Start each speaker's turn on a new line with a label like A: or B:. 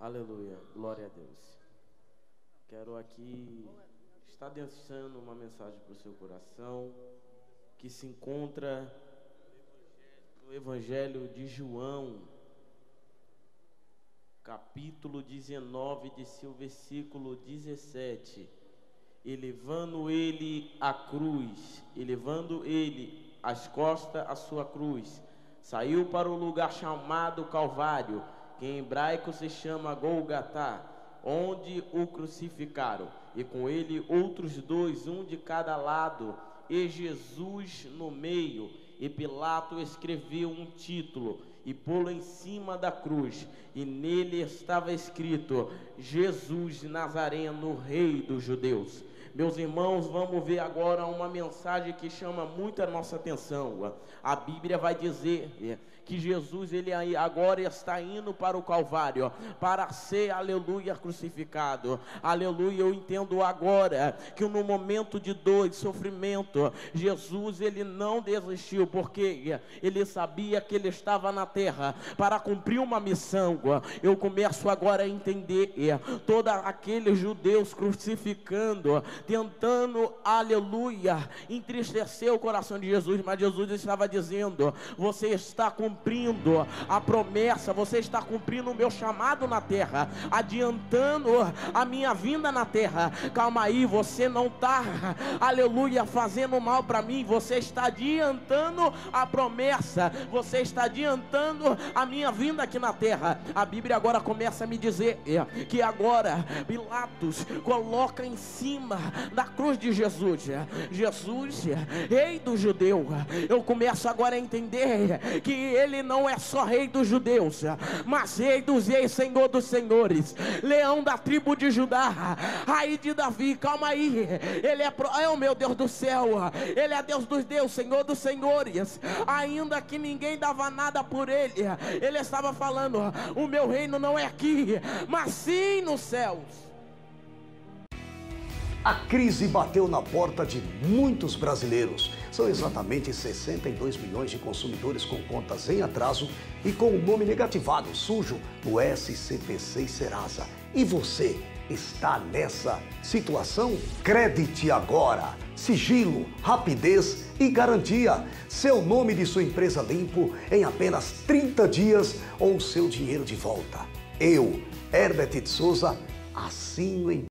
A: Aleluia, glória a Deus. Quero aqui estar deixando uma mensagem para o seu coração que se encontra no Evangelho de João, capítulo 19, de seu versículo 17. E levando ele a cruz, e levando ele as costas a sua cruz, saiu para o lugar chamado Calvário que em hebraico se chama Golgatá, onde o crucificaram, e com ele outros dois, um de cada lado, e Jesus no meio. E Pilato escreveu um título e pô-lo em cima da cruz, e nele estava escrito: Jesus Nazareno, Rei dos Judeus. Meus irmãos, vamos ver agora uma mensagem que chama muito a nossa atenção. A Bíblia vai dizer é, que Jesus ele agora está indo para o Calvário para ser, aleluia, crucificado. Aleluia, eu entendo agora que no momento de dor e sofrimento, Jesus ele não desistiu porque ele sabia que ele estava na terra para cumprir uma missão. Eu começo agora a entender é, todos aqueles judeus crucificando, tentando, aleluia, entristecer o coração de Jesus, mas Jesus estava dizendo: Você está cumprindo a promessa, você está cumprindo o meu chamado na terra, adiantando a minha vinda na terra. Calma aí, você não está, aleluia, fazendo mal para mim, você está adiantando a promessa, você está adiantando a minha vinda aqui na terra. A Bíblia agora começa a me dizer é, que agora Pilatos coloca em cima da cruz de Jesus. Jesus, rei do judeu. Eu começo agora a entender que ele não é só rei dos judeus, mas rei dos reis, senhor dos senhores, leão da tribo de Judá, rei de Davi. Calma aí, ele é, pro... é o meu Deus do céu, ele é Deus dos deuses, senhor dos senhores. Ainda que ninguém dava nada por ele, ele estava falando: o meu reino não é aqui, mas sim nos céus.
B: A crise bateu na porta de muitos brasileiros. São exatamente 62 milhões de consumidores com contas em atraso e com o nome negativado sujo no SCPC e Serasa. E você está nessa situação? Crédite agora. Sigilo, rapidez e garantia. Seu nome de sua empresa limpo em apenas 30 dias ou seu dinheiro de volta. Eu, Herbert de Souza, assino em